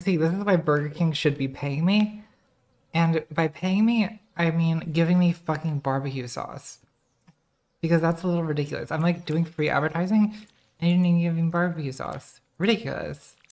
See, this is why Burger King should be paying me. And by paying me, I mean giving me fucking barbecue sauce. Because that's a little ridiculous. I'm like doing free advertising and you didn't barbecue sauce. Ridiculous.